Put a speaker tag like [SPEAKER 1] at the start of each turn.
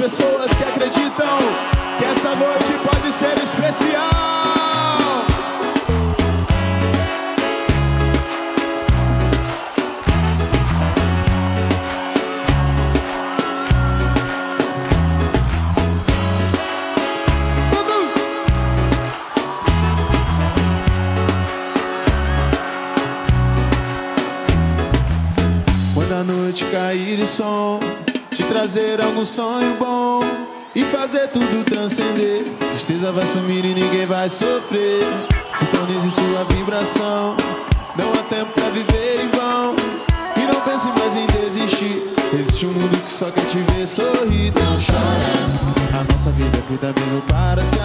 [SPEAKER 1] pessoas que acreditam que essa noite pode ser especial. Quando a noite cair o som, te trazer algum sonho bom e fazer tudo transcender. Tristeza vai sumir e ninguém vai sofrer. Sintonize sua vibração, não há tempo pra viver em vão. E não pense mais em desistir. Existe um mundo que só quer te ver sorrir. Não chora, a nossa vida é feita mesmo para se